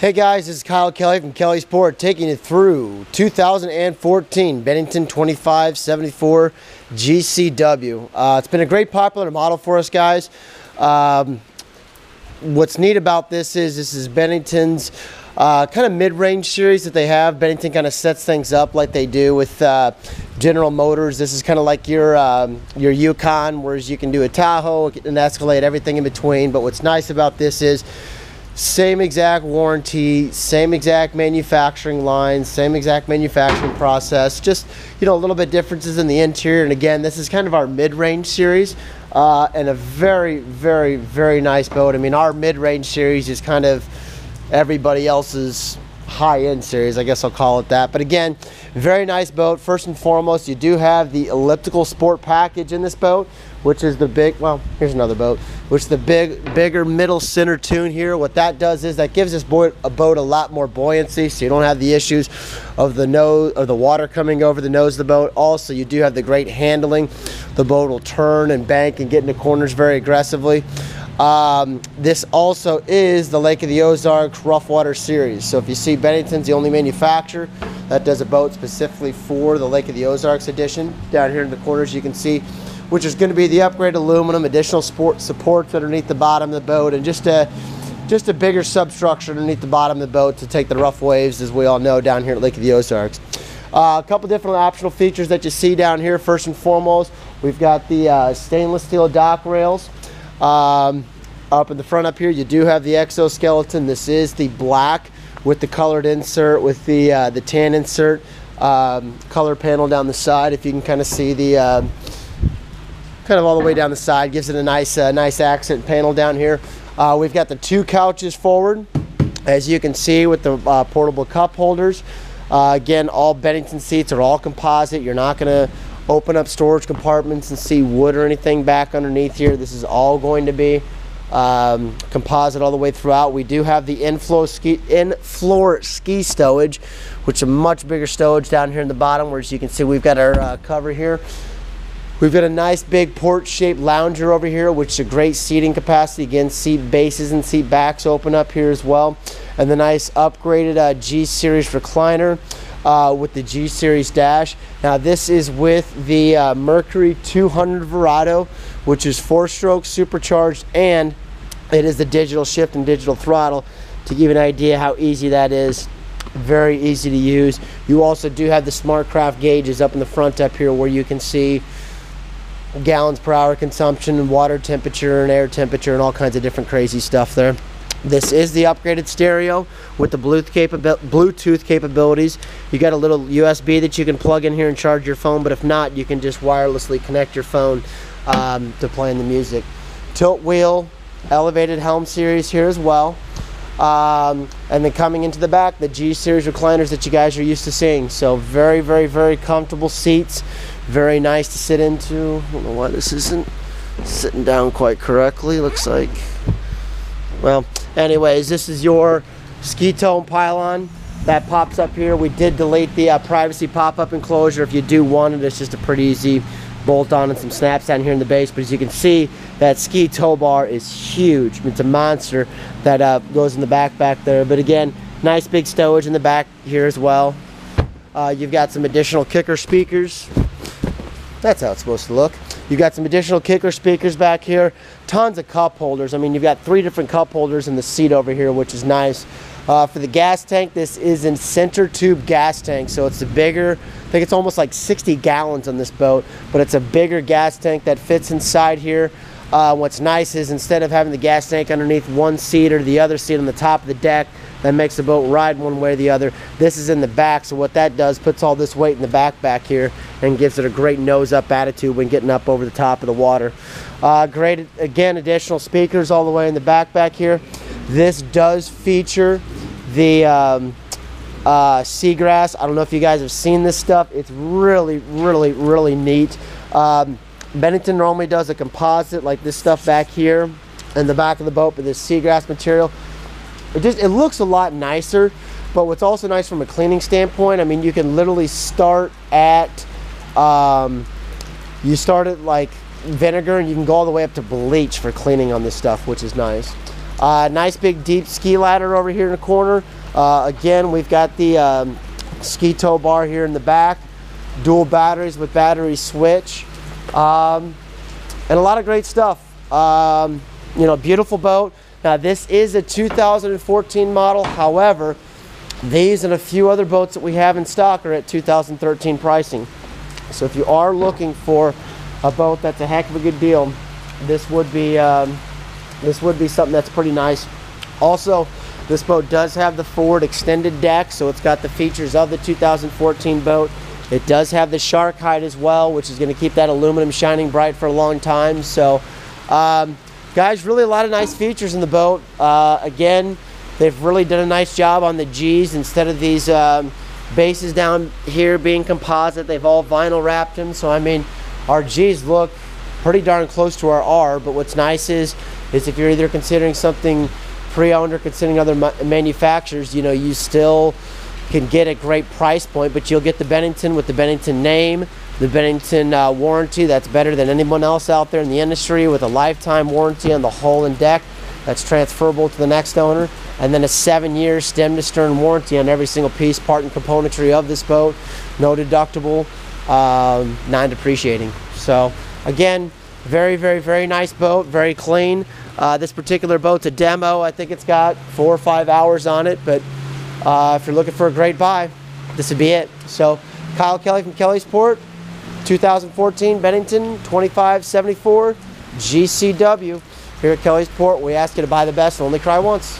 Hey guys, this is Kyle Kelly from Kelly's Port taking you through 2014 Bennington 2574 GCW. Uh, it's been a great popular model for us guys. Um, what's neat about this is this is Bennington's uh, kind of mid-range series that they have. Bennington kind of sets things up like they do with uh, General Motors. This is kind of like your um, your Yukon, whereas you can do a Tahoe, an Escalade, everything in between. But what's nice about this is same exact warranty, same exact manufacturing line, same exact manufacturing process. Just you know a little bit differences in the interior. And again, this is kind of our mid-range series. Uh, and a very, very, very nice boat. I mean, our mid-range series is kind of everybody else's high-end series, I guess I'll call it that. But again, very nice boat. First and foremost, you do have the elliptical sport package in this boat, which is the big, well, here's another boat, which is the big, bigger middle center tube here. What that does is that gives this boat a boat a lot more buoyancy, so you don't have the issues of the nose of the water coming over the nose of the boat. Also, you do have the great handling. The boat will turn and bank and get into corners very aggressively. Um, this also is the Lake of the Ozarks Rough Water Series. So if you see Bennington's the only manufacturer that does a boat specifically for the Lake of the Ozarks edition. Down here in the corners you can see, which is going to be the upgraded aluminum, additional sport supports underneath the bottom of the boat, and just a just a bigger substructure underneath the bottom of the boat to take the rough waves, as we all know, down here at Lake of the Ozarks. Uh, a couple different optional features that you see down here. First and foremost, we've got the uh, stainless steel dock rails. Um, up in the front up here, you do have the exoskeleton. This is the black with the colored insert, with the uh, the tan insert, um, color panel down the side. If you can kind of see the uh, kind of all the way down the side, gives it a nice uh, nice accent panel down here. Uh, we've got the two couches forward, as you can see with the uh, portable cup holders. Uh, again, all Bennington seats are all composite. You're not going to open up storage compartments and see wood or anything back underneath here. This is all going to be um, composite all the way throughout. We do have the in-floor ski, in-floor ski stowage, which is a much bigger stowage down here in the bottom, where as you can see we've got our uh, cover here. We've got a nice big porch-shaped lounger over here, which is a great seating capacity. Again, seat bases and seat backs open up here as well. And the nice upgraded uh, G-Series recliner uh, with the G Series dash. Now this is with the uh, Mercury 200 Verado, which is four strokes supercharged and it is the digital shift and digital throttle to give an idea how easy that is. Very easy to use. You also do have the SmartCraft gauges up in the front up here where you can see gallons per hour consumption and water temperature and air temperature and all kinds of different crazy stuff there. This is the upgraded stereo with the Bluetooth capabilities. You got a little USB that you can plug in here and charge your phone, but if not, you can just wirelessly connect your phone um, to playing the music. Tilt wheel, elevated helm series here as well. Um, and then coming into the back, the G series recliners that you guys are used to seeing. So very, very, very comfortable seats. Very nice to sit into. I don't know why this isn't sitting down quite correctly. Looks like. Well, anyways, this is your ski tone pylon that pops up here. We did delete the uh, privacy pop-up enclosure. If you do want it, it's just a pretty easy bolt on and some snaps down here in the base. But as you can see, that ski tow bar is huge. It's a monster that uh, goes in the back back there. But again, nice big stowage in the back here as well. Uh, you've got some additional kicker speakers. That's how it's supposed to look. You got some additional kicker speakers back here. Tons of cup holders. I mean, you've got three different cup holders in the seat over here, which is nice. Uh, for the gas tank, this is in center tube gas tank, so it's a bigger, I think it's almost like 60 gallons on this boat, but it's a bigger gas tank that fits inside here. Uh, what's nice is instead of having the gas tank underneath one seat or the other seat on the top of the deck, that makes the boat ride one way or the other. This is in the back, so what that does, puts all this weight in the back back here and gives it a great nose-up attitude when getting up over the top of the water. Uh, great, again, additional speakers all the way in the back back here. This does feature the um, uh, seagrass. I don't know if you guys have seen this stuff. It's really, really, really neat. Um, Bennington normally does a composite like this stuff back here in the back of the boat, but this seagrass material it just it looks a lot nicer. But what's also nice from a cleaning standpoint, I mean, you can literally start at um, you start at like vinegar and you can go all the way up to bleach for cleaning on this stuff, which is nice. Uh, nice big deep ski ladder over here in the corner. Uh, again, we've got the um, ski tow bar here in the back. Dual batteries with battery switch. Um, and a lot of great stuff. Um, you know, beautiful boat. Now this is a 2014 model. However, these and a few other boats that we have in stock are at 2013 pricing. So if you are looking for a boat that's a heck of a good deal, this would be um, this would be something that's pretty nice. Also, this boat does have the forward extended deck, so it's got the features of the 2014 boat. It does have the shark hide as well, which is going to keep that aluminum shining bright for a long time. So, um, guys, really a lot of nice features in the boat. Uh, again, they've really done a nice job on the G's instead of these um, bases down here being composite. They've all vinyl wrapped them. So, I mean, our G's look pretty darn close to our R. But what's nice is, is if you're either considering something pre-owned or considering other manufacturers, you know, you still can get a great price point, but you'll get the Bennington with the Bennington name, the Bennington uh, warranty that's better than anyone else out there in the industry with a lifetime warranty on the hull and deck that's transferable to the next owner, and then a seven-year stem to stern warranty on every single piece, part, and componentry of this boat. No deductible, um, non-depreciating. So again, very, very, very nice boat, very clean. Uh, this particular boat's a demo. I think it's got four or five hours on it, but uh, if you're looking for a great buy, this would be it. So Kyle Kelly from Kelly's Port, 2014 Bennington 2574 GCW. Here at Kelly's Port, we ask you to buy the best and only cry once.